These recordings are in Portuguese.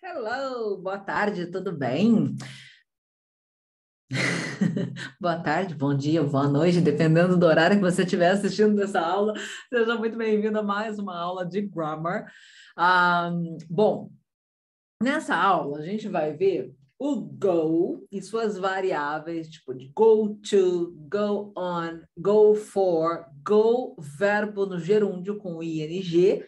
Hello, boa tarde, tudo bem? boa tarde, bom dia, boa noite, dependendo do horário que você estiver assistindo essa aula. Seja muito bem-vindo a mais uma aula de Grammar. Um, bom, nessa aula a gente vai ver o go e suas variáveis, tipo de go to, go on, go for, go verbo no gerúndio com ing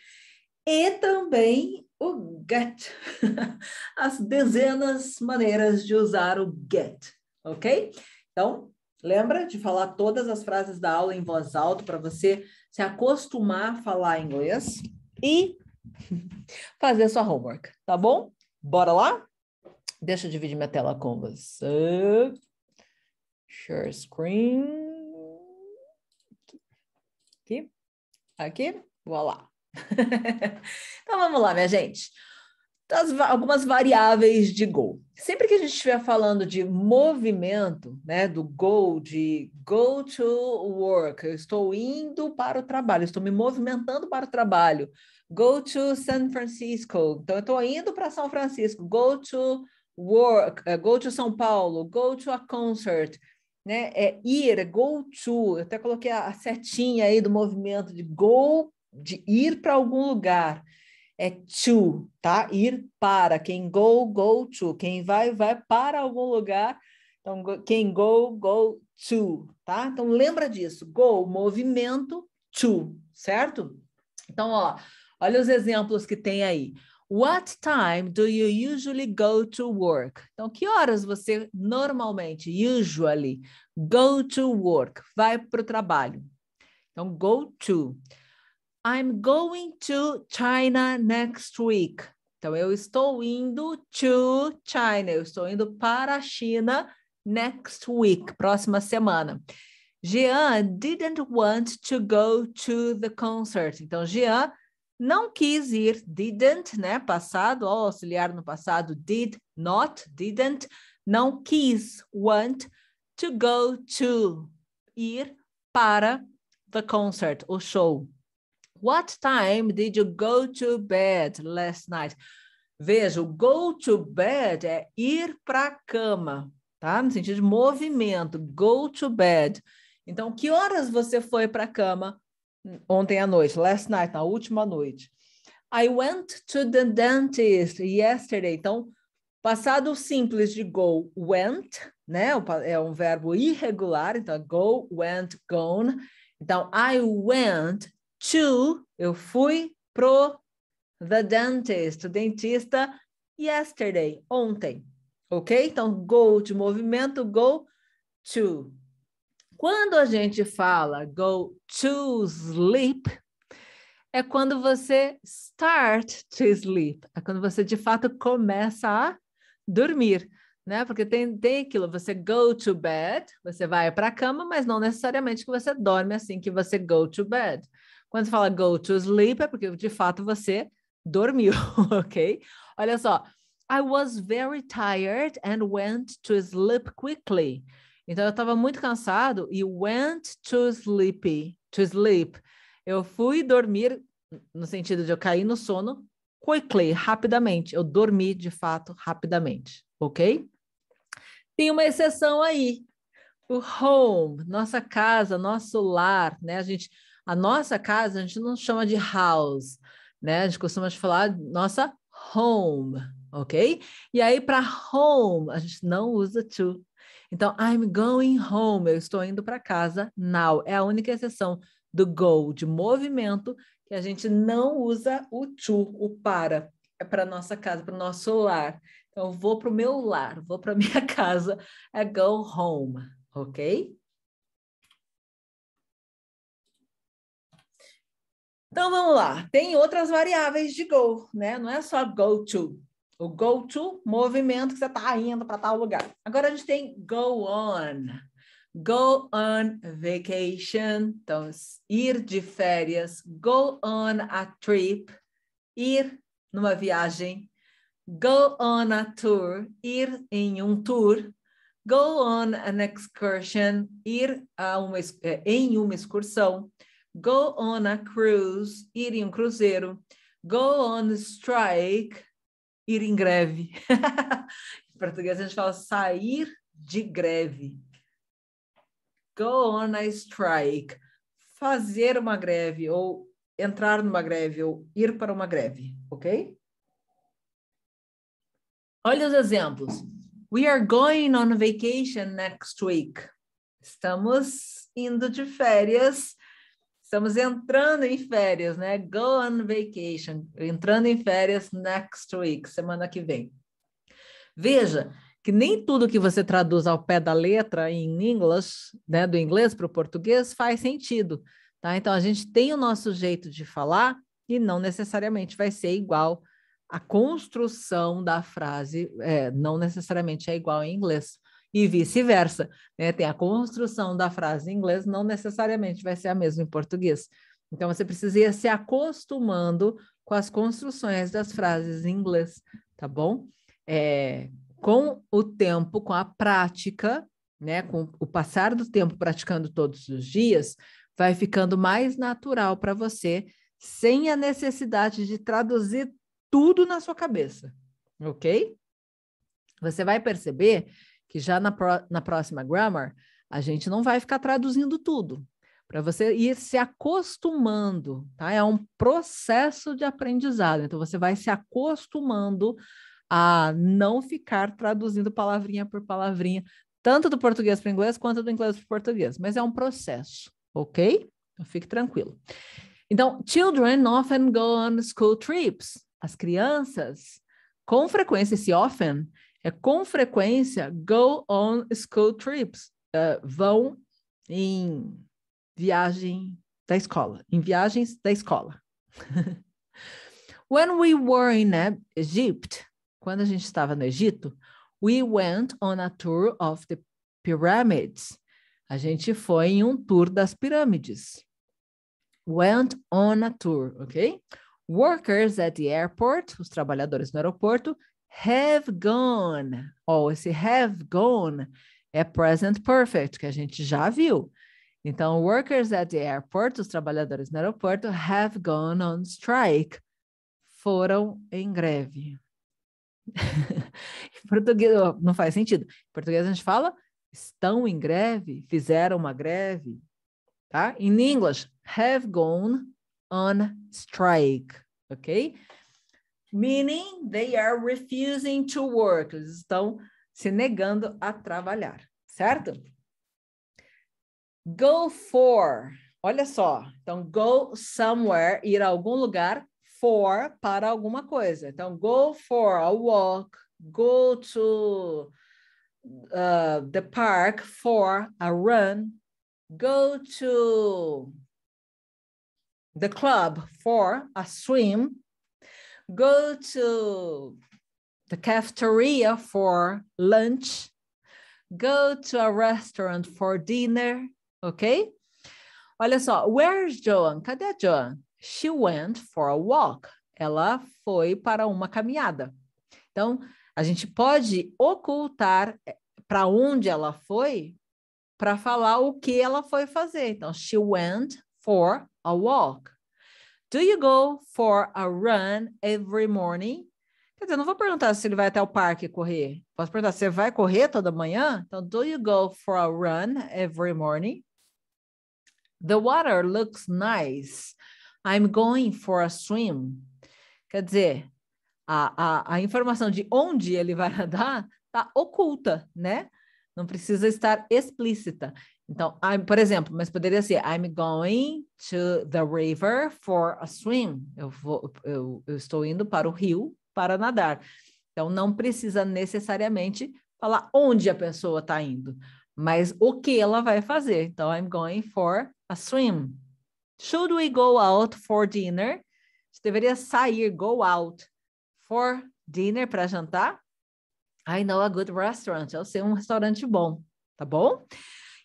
e também o get, as dezenas maneiras de usar o get, ok? Então, lembra de falar todas as frases da aula em voz alta para você se acostumar a falar inglês e fazer sua homework, tá bom? Bora lá? Deixa eu dividir minha tela com você. Share screen. Aqui. Aqui. Voilá. então vamos lá, minha gente. As, algumas variáveis de go. Sempre que a gente estiver falando de movimento, né, do go, de go to work, eu estou indo para o trabalho, estou me movimentando para o trabalho. Go to San Francisco, então eu estou indo para São Francisco. Go to work, uh, go to São Paulo, go to a concert, né? É ir, é go to. Eu até coloquei a setinha aí do movimento de go de ir para algum lugar. É to, tá? Ir para. Quem go, go to. Quem vai, vai para algum lugar. Então, quem go, go to, tá? Então, lembra disso. Go, movimento, to, certo? Então, ó, olha os exemplos que tem aí. What time do you usually go to work? Então, que horas você normalmente, usually, go to work, vai para o trabalho? Então, go to. I'm going to China next week. Então, eu estou indo to China. Eu estou indo para a China next week, próxima semana. Jean didn't want to go to the concert. Então, Jean não quis ir, didn't, né? Passado, ó, auxiliar no passado, did not, didn't, não quis, want to go to, ir para the concert, o show. What time did you go to bed last night? Veja, o go to bed é ir para a cama, tá? No sentido de movimento, go to bed. Então, que horas você foi para a cama ontem à noite? Last night, na última noite. I went to the dentist yesterday. Então, passado simples de go, went, né? É um verbo irregular, então go, went, gone. Então, I went to, eu fui pro the dentist, dentista, yesterday, ontem. Ok? Então, go de movimento, go to. Quando a gente fala go to sleep, é quando você start to sleep, é quando você de fato começa a dormir, né? Porque tem, tem aquilo, você go to bed, você vai para a cama, mas não necessariamente que você dorme assim que você go to bed. Quando você fala go to sleep, é porque de fato você dormiu, ok? Olha só. I was very tired and went to sleep quickly. Então eu estava muito cansado e went to sleep, to sleep. Eu fui dormir no sentido de eu cair no sono quickly, rapidamente. Eu dormi de fato rapidamente, ok? Tem uma exceção aí. O home, nossa casa, nosso lar, né? A gente a nossa casa a gente não chama de house, né? A gente costuma falar nossa home, ok? E aí para home a gente não usa to. Então, I'm going home, eu estou indo para casa now. É a única exceção do go, de movimento, que a gente não usa o to, o para. É para nossa casa, para o nosso lar. Então, vou para o meu lar, vou para minha casa, é go home, ok? Então vamos lá, tem outras variáveis de go, né? Não é só go to. O go to, movimento que você está indo para tal lugar. Agora a gente tem go on. Go on vacation, então ir de férias. Go on a trip, ir numa viagem. Go on a tour, ir em um tour. Go on an excursion, ir a uma, eh, em uma excursão go on a cruise, ir em um cruzeiro, go on strike, ir em greve. em português a gente fala sair de greve. Go on a strike. Fazer uma greve ou entrar numa greve ou ir para uma greve, ok? Olha os exemplos. We are going on vacation next week. Estamos indo de férias. Estamos entrando em férias, né? Go on vacation. Entrando em férias next week, semana que vem. Veja que nem tudo que você traduz ao pé da letra em inglês, né, do inglês para o português, faz sentido. Tá? Então, a gente tem o nosso jeito de falar e não necessariamente vai ser igual. A construção da frase é, não necessariamente é igual em inglês. E vice-versa. Né? Tem a construção da frase em inglês, não necessariamente vai ser a mesma em português. Então, você precisa ir se acostumando com as construções das frases em inglês, tá bom? É, com o tempo, com a prática, né, com o passar do tempo praticando todos os dias, vai ficando mais natural para você, sem a necessidade de traduzir tudo na sua cabeça, ok? Você vai perceber que já na, pro, na próxima grammar, a gente não vai ficar traduzindo tudo, para você ir se acostumando, tá? É um processo de aprendizado, então você vai se acostumando a não ficar traduzindo palavrinha por palavrinha, tanto do português para inglês quanto do inglês para português, mas é um processo ok? Então fique tranquilo. Então, children often go on school trips. As crianças, com frequência, esse often é com frequência, go on school trips. Uh, vão em viagem da escola, em viagens da escola. When we were in Egypt, quando a gente estava no Egito, we went on a tour of the pyramids. A gente foi em um tour das pirâmides. Went on a tour, ok? Workers at the airport, os trabalhadores no aeroporto, have gone. Oh, esse have gone é present perfect, que a gente já viu. Então, workers at the airport, os trabalhadores no aeroporto, have gone on strike. Foram em greve. em português não faz sentido. Em português a gente fala estão em greve, fizeram uma greve, tá? In English, have gone on strike, ok? Meaning they are refusing to work, eles estão se negando a trabalhar, certo? Go for, olha só, então go somewhere, ir a algum lugar, for, para alguma coisa. Então, go for a walk, go to uh, the park for a run, go to the club for a swim, go to the cafeteria for lunch, go to a restaurant for dinner, ok? Olha só, where's Joan? Cadê a Joan? She went for a walk. Ela foi para uma caminhada. Então, a gente pode ocultar eh, para onde ela foi para falar o que ela foi fazer. Então, she went for a walk. Do you go for a run every morning? Quer dizer, não vou perguntar se ele vai até o parque correr. Posso perguntar, você vai correr toda manhã? Então, do you go for a run every morning? The water looks nice. I'm going for a swim. Quer dizer, a, a, a informação de onde ele vai nadar está oculta, né? Não precisa estar explícita. Então, I'm, por exemplo, mas poderia ser I'm going to the river for a swim. Eu, vou, eu, eu estou indo para o rio para nadar. Então, não precisa necessariamente falar onde a pessoa está indo, mas o que ela vai fazer. Então, I'm going for a swim. Should we go out for dinner? Você deveria sair, go out for dinner para jantar? I know a good restaurant. Eu sei um restaurante bom, tá bom?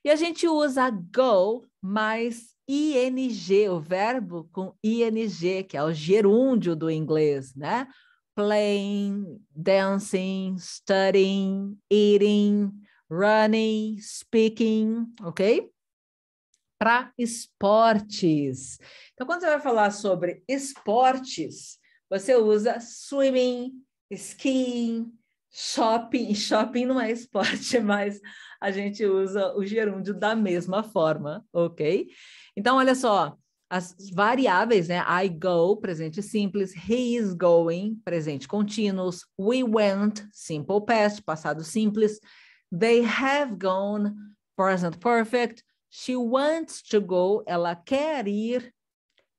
E a gente usa go mais ing, o verbo com ing, que é o gerúndio do inglês, né? Playing, dancing, studying, eating, running, speaking, ok? Para esportes. Então, quando você vai falar sobre esportes, você usa swimming, skiing, shopping. Shopping não é esporte, mas a gente usa o gerúndio da mesma forma, ok? Então, olha só, as variáveis, né? I go, presente simples, he is going, presente contínuos, we went, simple past, passado simples, they have gone, present perfect, she wants to go, ela quer ir.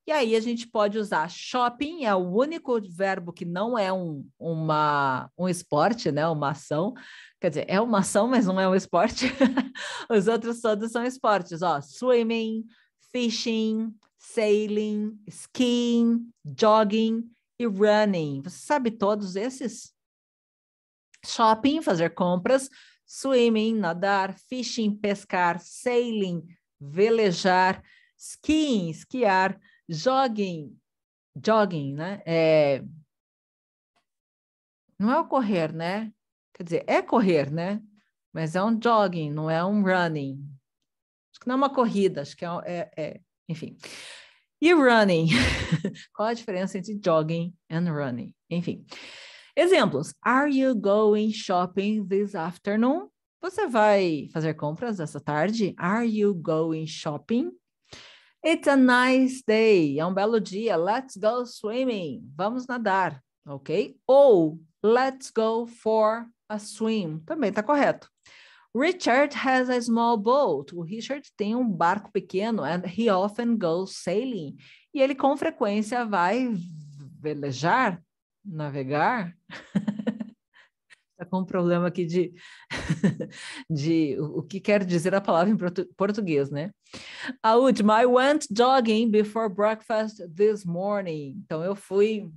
E aí a gente pode usar shopping, é o único verbo que não é um, uma, um esporte, né? Uma ação. Quer dizer, é uma ação, mas não é um esporte. Os outros todos são esportes, ó. Swimming, fishing, sailing, skiing, jogging e running. Você sabe todos esses? Shopping, fazer compras, swimming, nadar, fishing, pescar, sailing, velejar, skiing, esquiar, jogging, jogging, né? É... Não é o correr, né? Quer dizer, é correr, né? Mas é um jogging, não é um running. Acho que não é uma corrida, acho que é, é, é enfim. E running? Qual a diferença entre jogging and running? Enfim. Exemplos. Are you going shopping this afternoon? Você vai fazer compras essa tarde? Are you going shopping? It's a nice day. É um belo dia. Let's go swimming. Vamos nadar, ok? Ou let's go for a swim. Também está correto. Richard has a small boat. O Richard tem um barco pequeno and he often goes sailing. E ele com frequência vai velejar, navegar. Está com um problema aqui de, de o que quer dizer a palavra em português, né? A última, I went jogging before breakfast this morning. Então, eu fui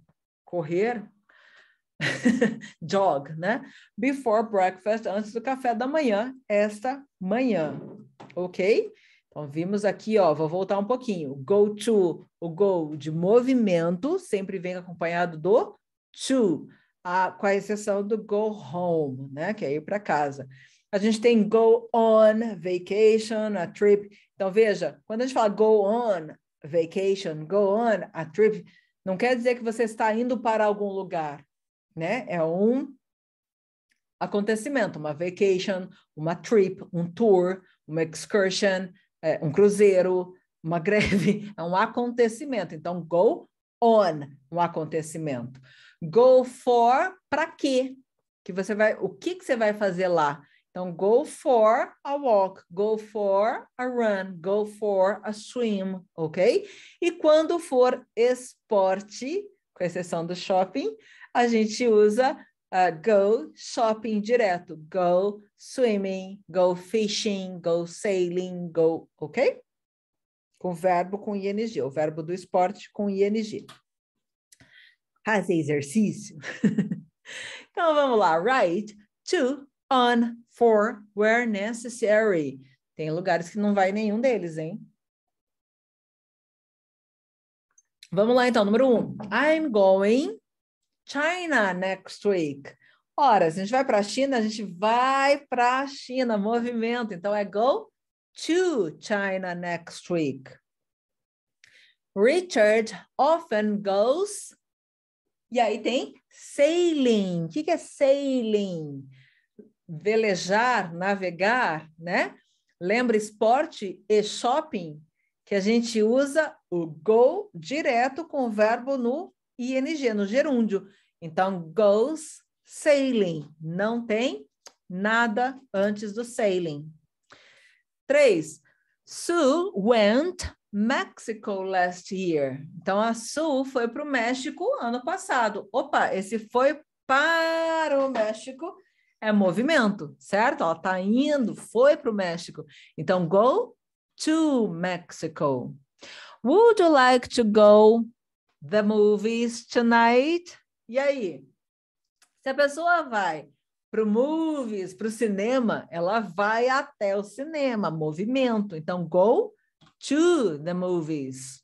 correr jog, né? Before breakfast, antes do café da manhã, esta manhã, ok? Então, vimos aqui, ó, vou voltar um pouquinho. Go to, o go de movimento, sempre vem acompanhado do to, a, com a exceção do go home, né? Que é ir para casa. A gente tem go on vacation, a trip. Então, veja, quando a gente fala go on vacation, go on a trip, não quer dizer que você está indo para algum lugar né? É um acontecimento, uma vacation, uma trip, um tour, uma excursion, é, um cruzeiro, uma greve, é um acontecimento. Então, go on, um acontecimento. Go for, para quê? Que você vai, o que, que você vai fazer lá? Então, go for a walk, go for a run, go for a swim, ok? E quando for esporte, com exceção do shopping, a gente usa uh, go shopping direto, go swimming, go fishing, go sailing, go, ok? Com verbo com ing, o verbo do esporte com ing. Fazer exercício. então vamos lá, right, to, on, for, where necessary. Tem lugares que não vai nenhum deles, hein? Vamos lá, então, número um. I'm going China next week. Ora, se a gente vai para a China, a gente vai para a China, movimento. Então é go to China next week. Richard often goes. E aí tem sailing. O que, é sailing? Velejar, navegar, né? Lembra esporte e shopping? Que a gente usa o go direto com o verbo no ing, no gerúndio. Então, goes sailing. Não tem nada antes do sailing. Três. Sue went Mexico last year. Então, a Sue foi para o México ano passado. Opa, esse foi para o México é movimento, certo? Ela está indo, foi para o México. Então, go to Mexico. Would you like to go the movies tonight? E aí? Se a pessoa vai para o movies, para o cinema, ela vai até o cinema, movimento. Então, go to the movies.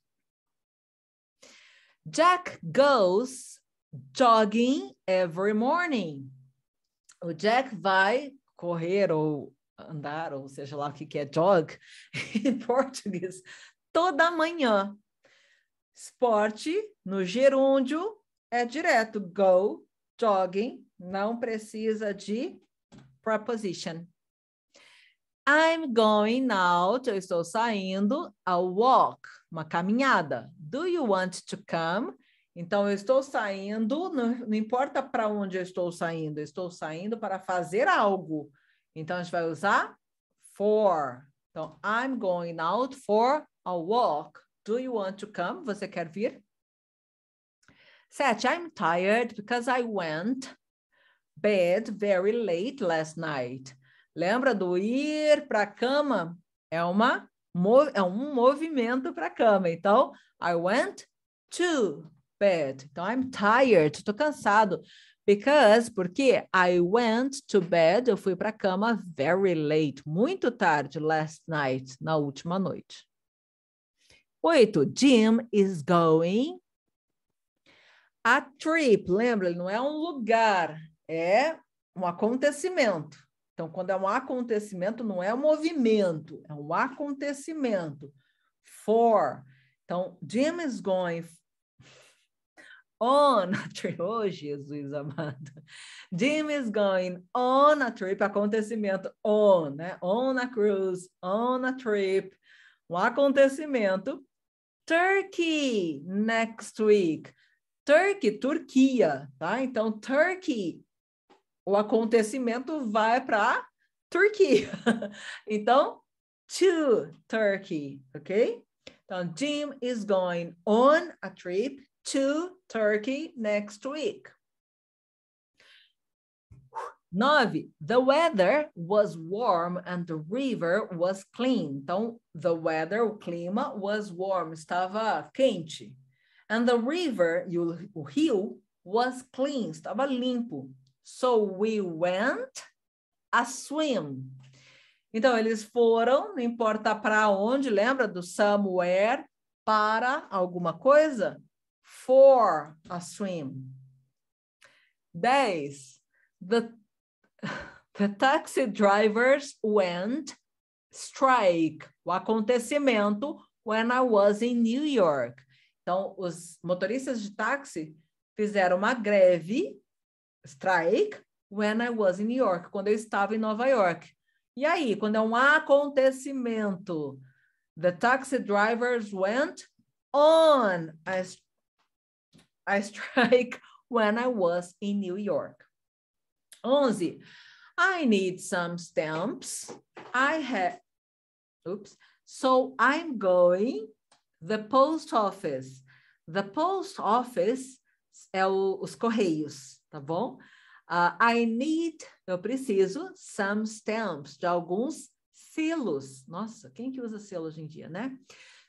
Jack goes jogging every morning. O Jack vai correr ou andar, ou seja lá o que é jog em português, toda manhã. Esporte no gerúndio é direto. Go jogging não precisa de preposition. I'm going out, eu estou saindo, a walk, uma caminhada. Do you want to come? Então, eu estou saindo, não, não importa para onde eu estou saindo, eu estou saindo para fazer algo. Então, a gente vai usar for. Então, I'm going out for a walk. Do you want to come? Você quer vir? Sete, I'm tired because I went bed very late last night. Lembra do ir para a cama? É, uma, é um movimento para a cama. Então, I went to bed. Então, I'm tired, estou cansado. Because, porque I went to bed, eu fui para a cama very late, muito tarde, last night, na última noite. Oito, Jim is going a trip. Lembra, ele não é um lugar, é um acontecimento. Então, quando é um acontecimento, não é um movimento, é um acontecimento. For. Então, Jim is going on a trip. Oh, Jesus amado. Jim is going on a trip, acontecimento on, né? On a cruise, on a trip, um acontecimento. Turkey next week. Turkey, Turquia, tá? Então, Turkey o acontecimento vai para Turquia. então, to Turkey, ok? Então, Jim is going on a trip to Turkey next week. Nove, the weather was warm and the river was clean. Então, the weather, o clima, was warm, estava quente. And the river, o rio, was clean, estava limpo. So we went a swim. Então, eles foram, não importa para onde, lembra do somewhere, para alguma coisa? For a swim. 10. The, the taxi drivers went strike. O acontecimento when I was in New York. Então, os motoristas de táxi fizeram uma greve strike when I was in New York, quando eu estava em Nova York. E aí, quando é um acontecimento, the taxi drivers went on a, a strike when I was in New York. 11. I need some stamps. I have, oops. So I'm going the post office. The post office é o, os correios tá bom? Uh, I need, eu preciso, some stamps, de alguns selos. Nossa, quem que usa selo hoje em dia, né?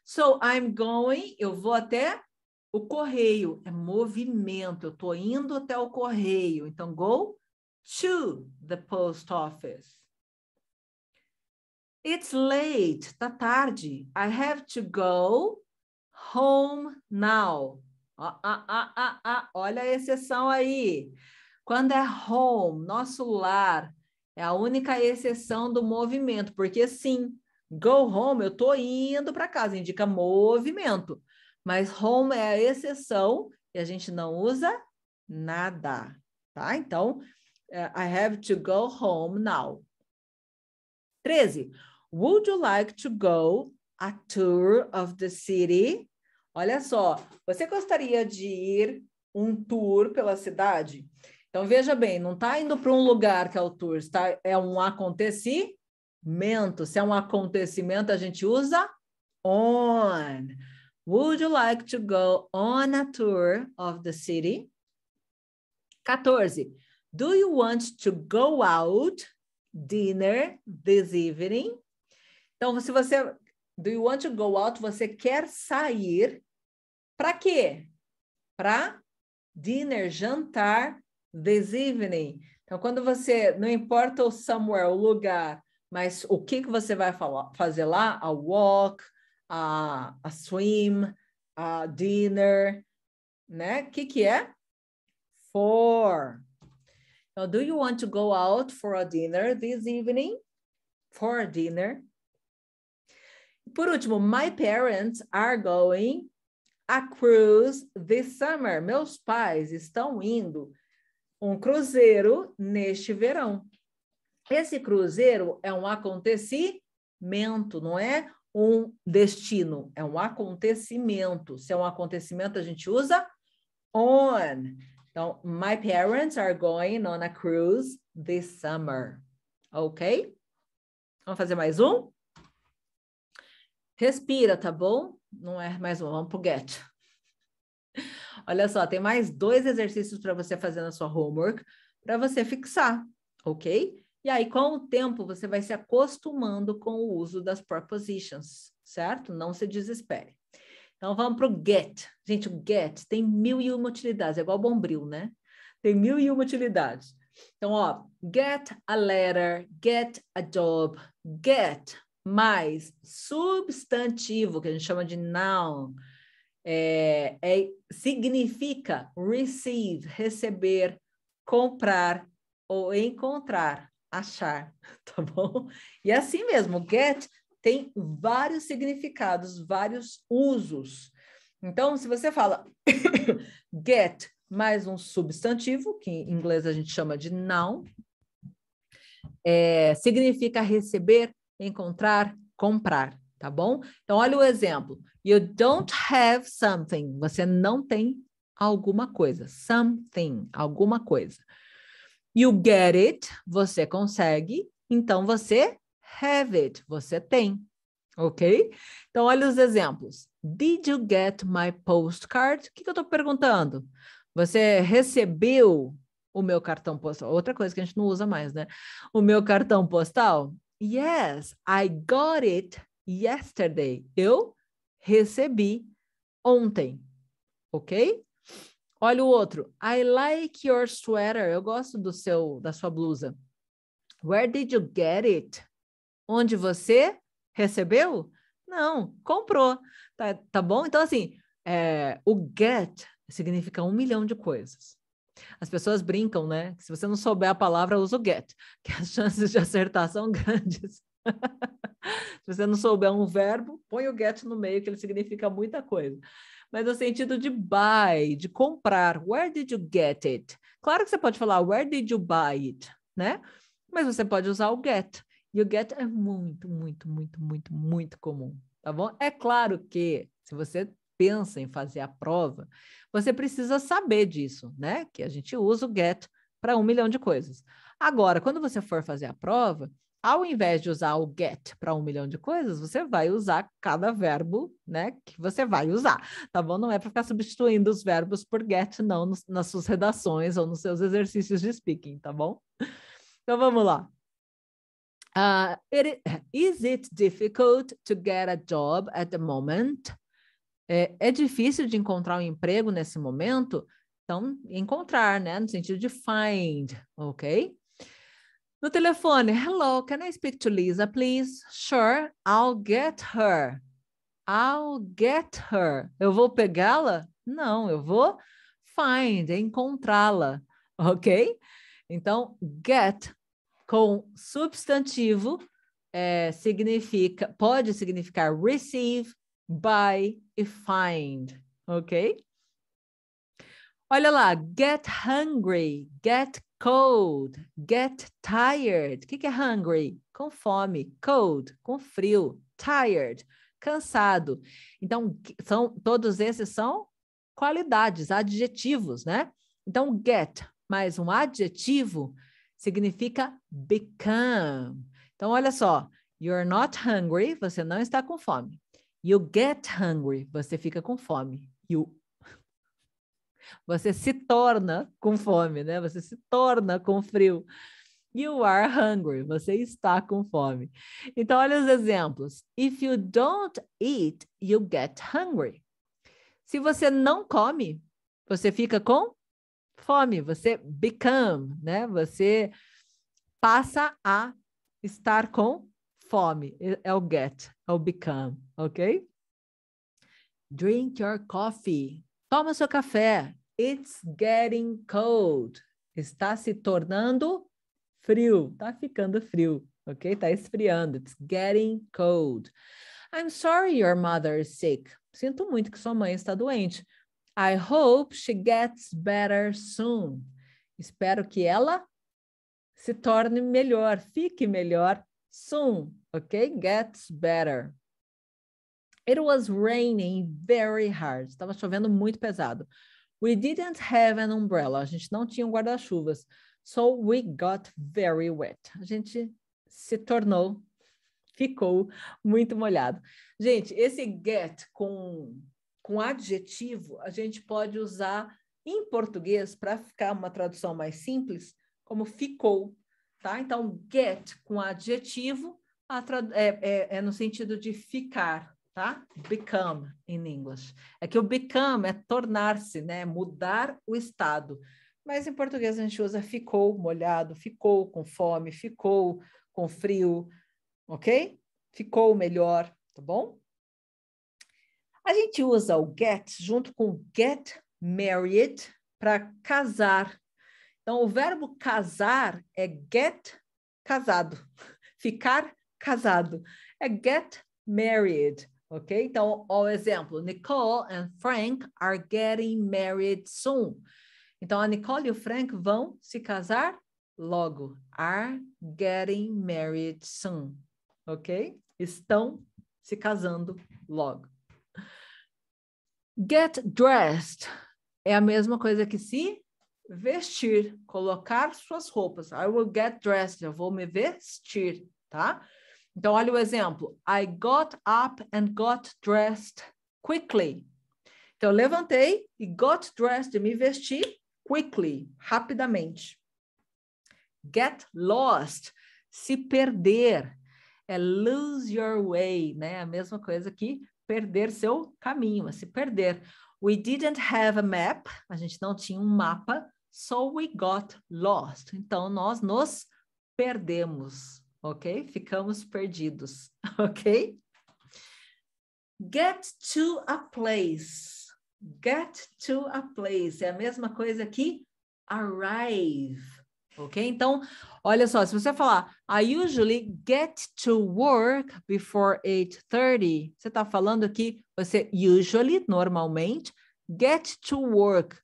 So, I'm going, eu vou até o correio, é movimento, eu tô indo até o correio. Então, go to the post office. It's late, tá tarde. I have to go home now. Ah, ah, ah, ah, ah, olha a exceção aí. Quando é home, nosso lar, é a única exceção do movimento, porque sim, go home, eu estou indo para casa, indica movimento. Mas home é a exceção e a gente não usa nada, tá? Então, uh, I have to go home now. 13. Would you like to go a tour of the city? Olha só, você gostaria de ir um tour pela cidade? Então veja bem, não está indo para um lugar que é o tour, está, é um acontecimento. Se é um acontecimento, a gente usa on. Would you like to go on a tour of the city? 14. Do you want to go out dinner this evening? Então, se você do you want to go out, você quer sair para quê? Para dinner, jantar this evening. Então, quando você, não importa o somewhere, o lugar, mas o que, que você vai falar, fazer lá? A walk, a, a swim, a dinner, né? O que, que é? For. Então, do you want to go out for a dinner this evening? For a dinner. Por último, my parents are going a cruise this summer. Meus pais estão indo um cruzeiro neste verão. Esse cruzeiro é um acontecimento, não é um destino, é um acontecimento. Se é um acontecimento, a gente usa on. Então, my parents are going on a cruise this summer. Ok? Vamos fazer mais um? Respira, tá bom? Não é mais um, vamos pro get. Olha só, tem mais dois exercícios para você fazer na sua homework, para você fixar, ok? E aí, com o tempo, você vai se acostumando com o uso das prepositions, certo? Não se desespere. Então, vamos para o get. Gente, o get tem mil e uma utilidades, é igual bombril, né? Tem mil e uma utilidades. Então, ó, get a letter, get a job, get mais substantivo, que a gente chama de noun, é, é, significa receive, receber, comprar ou encontrar achar, tá bom? E assim mesmo, get tem vários significados, vários usos. Então, se você fala get mais um substantivo, que em inglês a gente chama de noun, é, significa receber, encontrar, comprar, tá bom? Então, olha o exemplo. You don't have something. Você não tem alguma coisa. Something, alguma coisa. You get it, você consegue, então você have it, você tem, ok? Então, olha os exemplos. Did you get my postcard? O que, que eu estou perguntando? Você recebeu o meu cartão postal? Outra coisa que a gente não usa mais, né? O meu cartão postal? Yes, I got it yesterday. Eu recebi ontem, ok? Olha o outro. I like your sweater. Eu gosto do seu da sua blusa. Where did you get it? Onde você recebeu? Não, comprou. Tá, tá bom? Então, assim, é, o get significa um milhão de coisas. As pessoas brincam, né? Que se você não souber a palavra, usa o get, que as chances de acertar são grandes. se você não souber um verbo, põe o get no meio, que ele significa muita coisa mas no sentido de buy, de comprar. Where did you get it? Claro que você pode falar where did you buy it, né? Mas você pode usar o get. E o get é muito, muito, muito, muito, muito comum, tá bom? É claro que se você pensa em fazer a prova, você precisa saber disso, né? Que a gente usa o get para um milhão de coisas. Agora, quando você for fazer a prova, ao invés de usar o get para um milhão de coisas, você vai usar cada verbo, né, que você vai usar, tá bom? Não é para ficar substituindo os verbos por get, não, nos, nas suas redações ou nos seus exercícios de speaking, tá bom? Então vamos lá. Uh, it, is it difficult to get a job at the moment? É, é difícil de encontrar um emprego nesse momento? Então, encontrar, né, no sentido de find, ok? No telefone, hello, can I speak to Lisa, please? Sure, I'll get her. I'll get her. Eu vou pegá-la? Não, eu vou find, encontrá-la, ok? Então, get com substantivo é, significa, pode significar receive, buy e find, ok? Olha lá, get hungry, get Cold, get tired. O que, que é hungry? Com fome. Cold, com frio. Tired, cansado. Então, são, todos esses são qualidades, adjetivos, né? Então, get mais um adjetivo significa become. Então, olha só. You're not hungry, você não está com fome. You get hungry, você fica com fome. You você se torna com fome, né? Você se torna com frio. You are hungry. Você está com fome. Então, olha os exemplos. If you don't eat, you get hungry. Se você não come, você fica com fome. Você become, né? Você passa a estar com fome. É o get, é o become, ok? Drink your coffee. Toma seu café. It's getting cold. Está se tornando frio. Está ficando frio, ok? Está esfriando. It's getting cold. I'm sorry your mother is sick. Sinto muito que sua mãe está doente. I hope she gets better soon. Espero que ela se torne melhor, fique melhor soon, ok? Gets better. It was raining very hard. Estava chovendo muito pesado. We didn't have an umbrella. A gente não tinha um guarda-chuvas. So we got very wet. A gente se tornou, ficou muito molhado. Gente, esse get com, com adjetivo, a gente pode usar em português para ficar uma tradução mais simples, como ficou, tá? Então, get com adjetivo é, é, é no sentido de ficar, tá? Become in English. É que o become é tornar-se, né? Mudar o estado. Mas em português a gente usa ficou molhado, ficou com fome, ficou com frio, ok? Ficou melhor, tá bom? A gente usa o get junto com get married para casar. Então, o verbo casar é get casado, ficar casado. É get married, ok? Então, o exemplo: Nicole and Frank are getting married soon. Então, a Nicole e o Frank vão se casar logo. Are getting married soon. Ok? Estão se casando logo. Get dressed é a mesma coisa que se vestir, colocar suas roupas. I will get dressed. Eu vou me vestir, tá? Então, olha o exemplo. I got up and got dressed quickly. Então, eu levantei e got dressed, me vesti quickly, rapidamente. Get lost, se perder. É lose your way, né? A mesma coisa que perder seu caminho, é se perder. We didn't have a map, a gente não tinha um mapa, so we got lost. Então, nós nos perdemos, ok? Ficamos perdidos, ok? Get to a place. Get to a place é a mesma coisa que arrive, ok? Então, olha só, se você falar I usually get to work before 8:30, você está falando aqui você usually, normalmente, get to work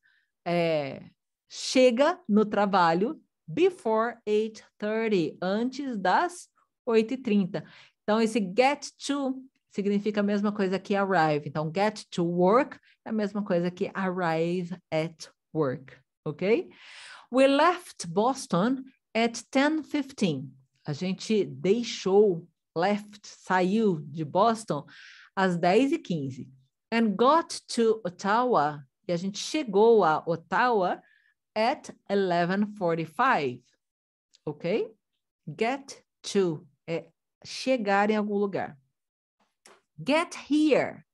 é, chega no trabalho before 8:30, antes das 8h30. Então, esse get to significa a mesma coisa que arrive. Então, get to work é a mesma coisa que arrive at work, ok? We left Boston at 10:15. A gente deixou, left, saiu de Boston às 10h15. And got to Ottawa. E a gente chegou a Ottawa at 11:45. Ok? Get to é chegar em algum lugar get here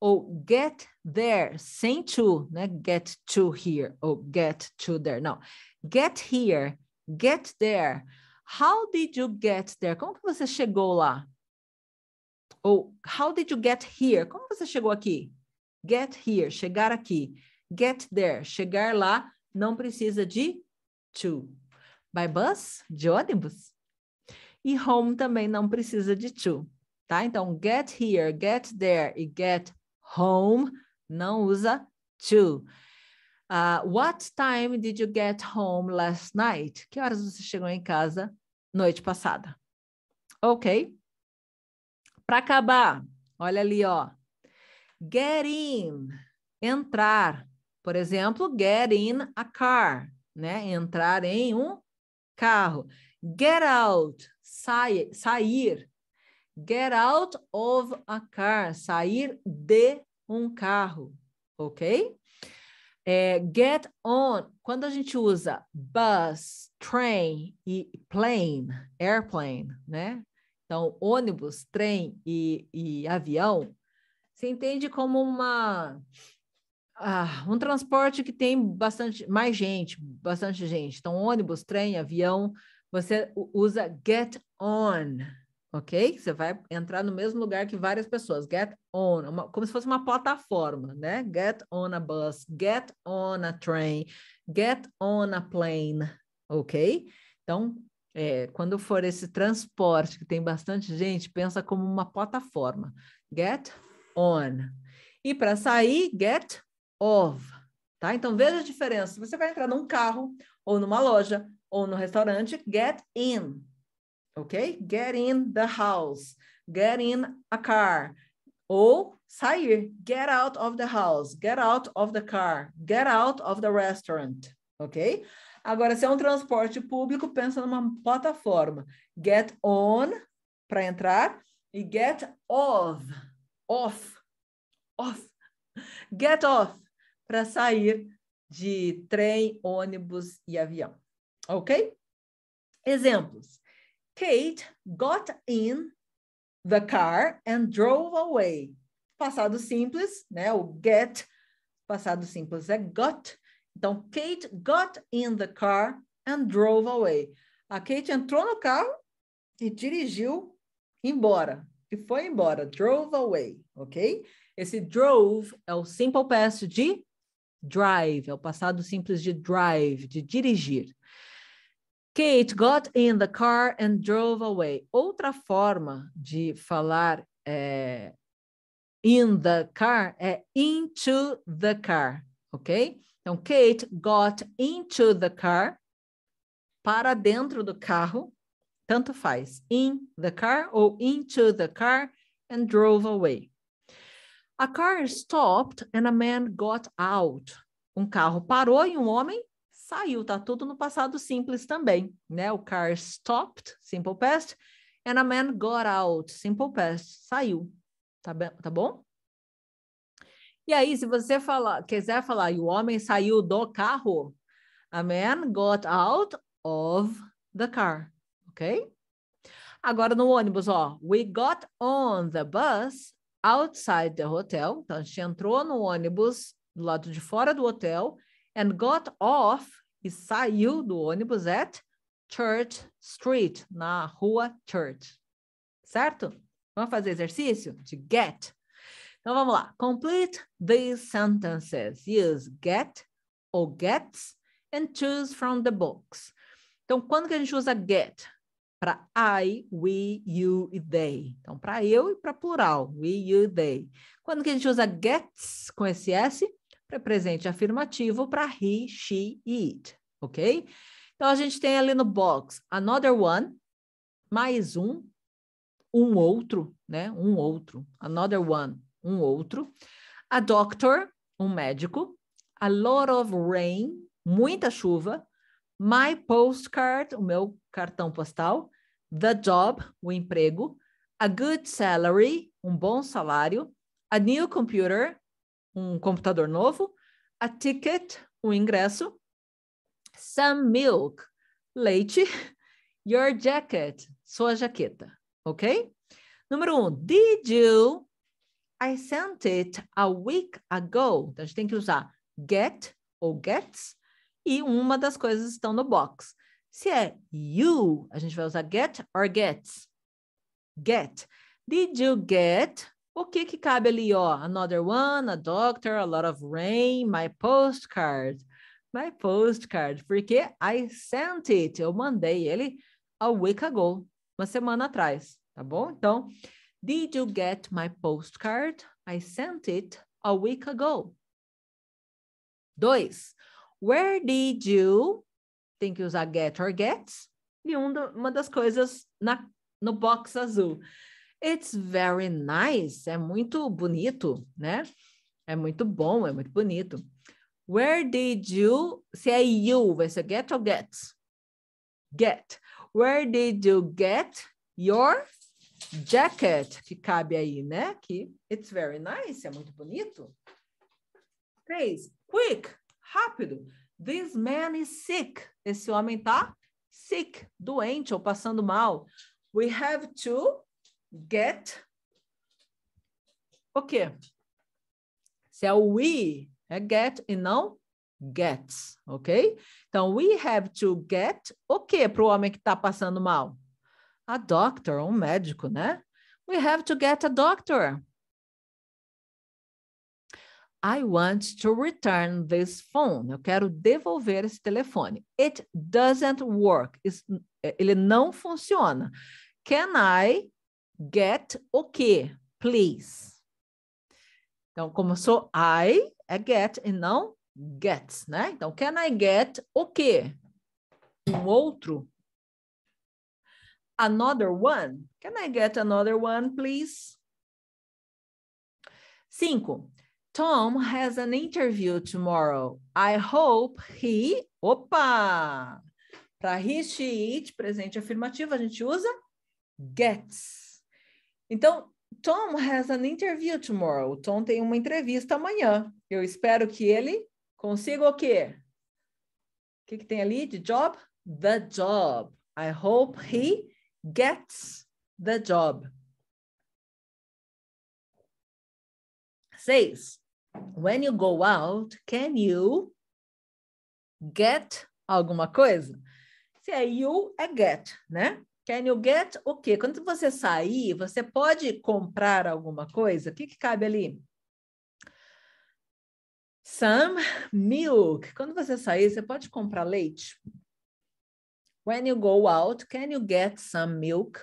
ou get there sem to, né? Get to here ou get to there. Não. Get here, get there. How did you get there? Como que você chegou lá? Ou how did you get here? Como você chegou aqui? Get here, chegar aqui. Get there, chegar lá, não precisa de to. By bus, de ônibus. E home também não precisa de to tá? Então, get here, get there e get home não usa to. Uh, what time did you get home last night? Que horas você chegou em casa noite passada? Ok. Para acabar, olha ali, ó. Get in, entrar. Por exemplo, get in a car, né? Entrar em um carro. Get out, sai, sair. Get out of a car, sair de um carro, ok? É, get on, quando a gente usa bus, train e plane, airplane, né? Então, ônibus, trem e, e avião, se entende como uma ah, um transporte que tem bastante mais gente, bastante gente. Então, ônibus, trem, avião, você usa get on, ok? Você vai entrar no mesmo lugar que várias pessoas. Get on, uma, como se fosse uma plataforma, né? Get on a bus, get on a train, get on a plane, ok? Então, é, quando for esse transporte que tem bastante gente, pensa como uma plataforma. Get on. E para sair, get off, tá? Então veja a diferença. Você vai entrar num carro, ou numa loja, ou no restaurante, get in, ok? Get in the house, get in a car, ou sair, get out of the house, get out of the car, get out of the restaurant, ok? Agora, se é um transporte público, pensa numa plataforma. Get on, para entrar, e get off, off, off. Get off, para sair de trem, ônibus e avião. Ok? Exemplos. Kate got in the car and drove away. Passado simples, né? O get, passado simples é got. Então, Kate got in the car and drove away. A Kate entrou no carro e dirigiu embora. E foi embora. Drove away, ok? Esse drove é o simple past de drive, é o passado simples de drive, de dirigir. Kate got in the car and drove away. Outra forma de falar é, in the car é into the car, ok? Então, Kate got into the car, para dentro do carro, tanto faz, in the car ou into the car and drove away. A car stopped and a man got out. Um carro parou e um homem saiu. Tá tudo no passado simples também, né? O car stopped, simple past, and a man got out, simple past, saiu. Tá, tá bom? E aí, se você falar, quiser falar, e o homem saiu do carro, a man got out of the car, ok? Agora no ônibus, ó, we got on the bus outside the hotel. Então a gente entrou no ônibus do lado de fora do hotel and got off e saiu do ônibus at Church Street, na rua Church. Certo? Vamos fazer exercício de get. Então vamos lá. Complete these sentences. Use get ou gets and choose from the books. Então, quando que a gente usa get? Para I, we, you e they. Então, para eu e para plural. We, you, they. Quando que a gente usa gets com esse S? Para presente afirmativo para he, she it. Ok? Então, a gente tem ali no box another one, mais um, um outro, né? Um outro. Another one um outro. A doctor, um médico. A lot of rain, muita chuva. My postcard, o meu cartão postal. The job, o emprego. A good salary, um bom salário. A new computer, um computador novo. A ticket, um ingresso. Some milk, leite. Your jacket, sua jaqueta, ok? Número um, did you I sent it a week ago. Então, a gente tem que usar get ou gets e uma das coisas estão no box. Se é you, a gente vai usar get or gets. Get. Did you get? O que que cabe ali, ó? Another one, a doctor, a lot of rain, my postcard. My postcard, porque I sent it, eu mandei ele a week ago, uma semana atrás, tá bom? Então, Did you get my postcard? I sent it a week ago. Dois, where did you? Tem que usar get or gets. E um uma das coisas na, no box azul. It's very nice. É muito bonito, né? É muito bom, é muito bonito. Where did you? Se é you, vai ser get or gets? Get. Where did you get your jacket, que cabe aí, né? Que it's very nice, é muito bonito. Três, quick, rápido. This man is sick. Esse homem tá sick, doente ou passando mal. We have to get o quê? Se é o we, é get e não gets, ok? Então, we have to get o quê para o homem que está passando mal? a doctor, um médico, né? We have to get a doctor. I want to return this phone. Eu quero devolver esse telefone. It doesn't work. Ele não funciona. Can I get o quê? Please. Então, como sou I, é get e não gets, né? Então, can I get o quê? Um outro? Another one? Can I get another one, please? Cinco. Tom has an interview tomorrow. I hope he. Opa! Para he, she, it, presente afirmativo, a gente usa gets. Então, Tom has an interview tomorrow. Tom tem uma entrevista amanhã. Eu espero que ele consiga o quê? O que, que tem ali de job? The job. I hope he gets the job. Seis. When you go out, can you get alguma coisa? Se é you, é get, né? Can you get o quê? Quando você sair, você pode comprar alguma coisa? O que, que cabe ali? Some milk. Quando você sair, você pode comprar leite? When you go out, can you get some milk?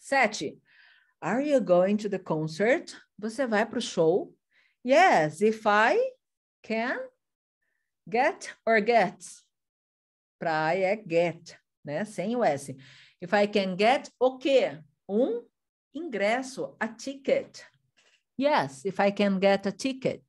Sete. Are you going to the concert? Você vai para o show? Yes, if I can get or get. Para I é get, né? Sem o S. If I can get o quê? Um ingresso, a ticket. Yes, if I can get a ticket.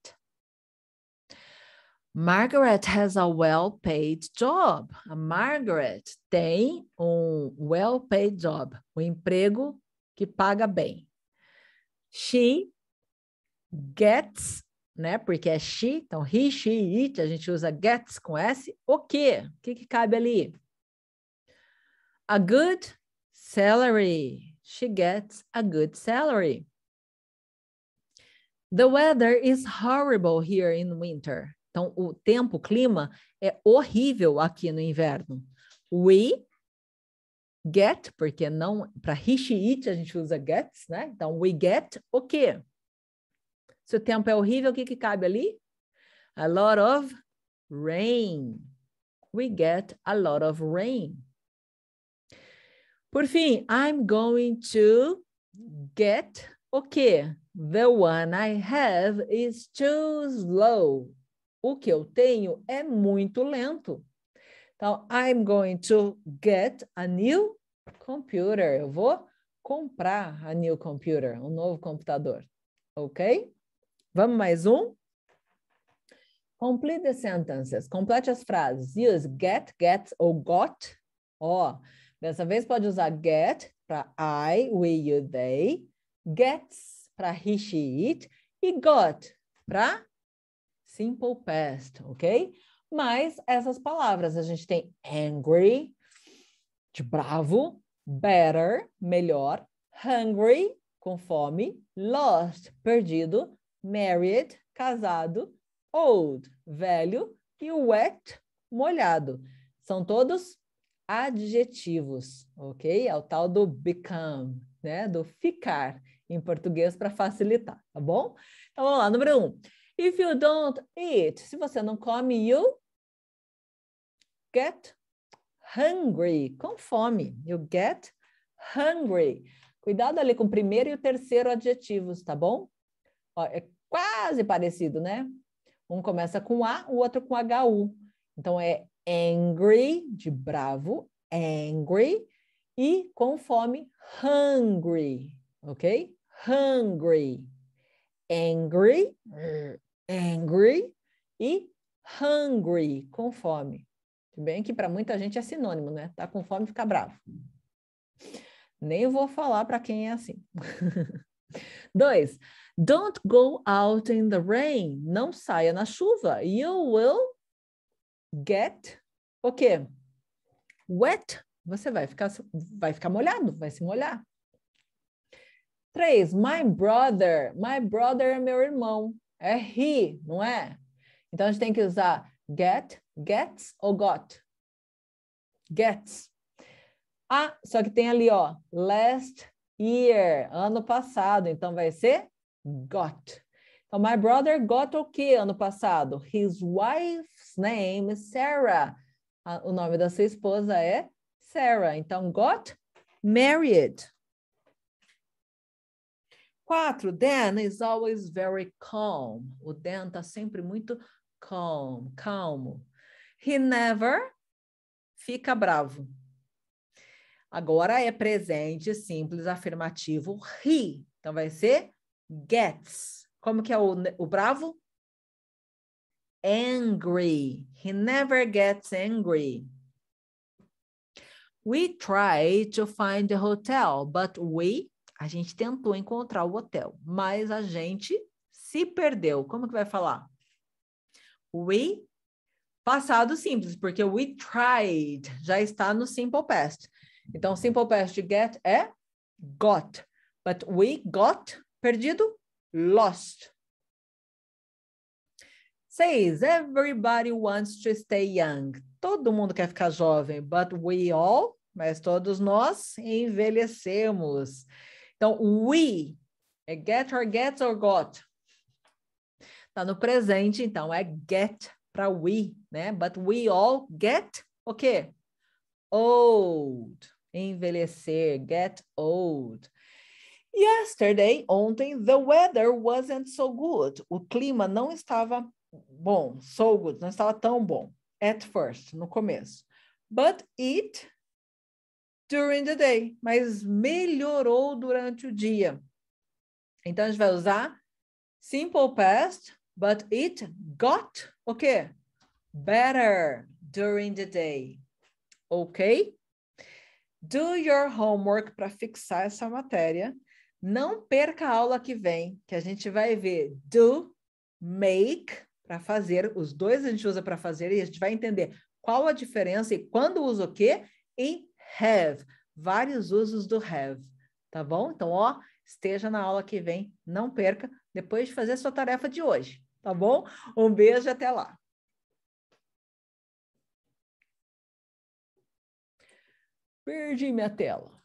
Margaret has a well-paid job. A Margaret tem um well-paid job, um emprego que paga bem. She gets, né? Porque é she, então he, she, it, a gente usa gets com S. O quê? O que, que cabe ali? A good salary. She gets a good salary. The weather is horrible here in winter. Então, o tempo, o clima é horrível aqui no inverno. We get, porque não, para he, she, it, a gente usa gets, né? Então, we get o quê? Se o tempo é horrível, o que, que cabe ali? A lot of rain. We get a lot of rain. Por fim, I'm going to get o quê? The one I have is too slow o que eu tenho é muito lento. Então, I'm going to get a new computer. Eu vou comprar a new computer, um novo computador. Ok? Vamos mais um? Complete the sentences. Complete as frases. Use get, gets ou got. Ó, oh, dessa vez pode usar get para I, we, you, they. Gets para he, she, it. E got para simple past, ok? Mas essas palavras, a gente tem angry, de bravo, better, melhor, hungry, com fome, lost, perdido, married, casado, old, velho e wet, molhado. São todos adjetivos, ok? É o tal do become, né? Do ficar em português para facilitar, tá bom? Então vamos lá, número um. If you don't eat, se você não come, you get hungry, com fome. You get hungry. Cuidado ali com o primeiro e o terceiro adjetivos, tá bom? Ó, é quase parecido, né? Um começa com A, o outro com HU. Então é angry, de bravo, angry, e com fome, hungry, ok? Hungry. Angry, angry e hungry, com fome. Bem que para muita gente é sinônimo, né? Tá com fome fica bravo. Nem vou falar para quem é assim. Dois, don't go out in the rain. Não saia na chuva. You will get o quê? Wet. Você vai ficar, vai ficar molhado, vai se molhar. Três, my brother. My brother é meu irmão. É he, não é? Então a gente tem que usar get, gets ou got? Gets. Ah, só que tem ali, ó, last year, ano passado. Então vai ser got. Então, my brother got o que ano passado? His wife's name is Sarah. O nome da sua esposa é Sarah. Então, got married. Quatro, Dan is always very calm. O Dan está sempre muito calm, calmo. He never fica bravo. Agora é presente simples afirmativo he. Então vai ser gets. Como que é o, o bravo? Angry. He never gets angry. We tried to find a hotel, but we a gente tentou encontrar o hotel, mas a gente se perdeu. Como que vai falar? We, passado simples, porque we tried já está no simple past. Então, simple past de get é got. But we got, perdido, lost. Says, everybody wants to stay young. Todo mundo quer ficar jovem, but we all, mas todos nós envelhecemos. Então, we é get or gets or got. Tá no presente, então é get para we, né? But we all get o quê? Old. Envelhecer, get old. Yesterday, ontem, the weather wasn't so good. O clima não estava bom, so good, não estava tão bom. At first, no começo. But it during the day, mas melhorou durante o dia. Então, a gente vai usar simple past, but it got o quê? Better during the day. Ok? Do your homework para fixar essa matéria. Não perca a aula que vem, que a gente vai ver do, make, para fazer. Os dois a gente usa para fazer e a gente vai entender qual a diferença e quando usa o quê e have, vários usos do have, tá bom? Então, ó, esteja na aula que vem, não perca, depois de fazer a sua tarefa de hoje, tá bom? Um beijo e até lá. Perdi minha tela.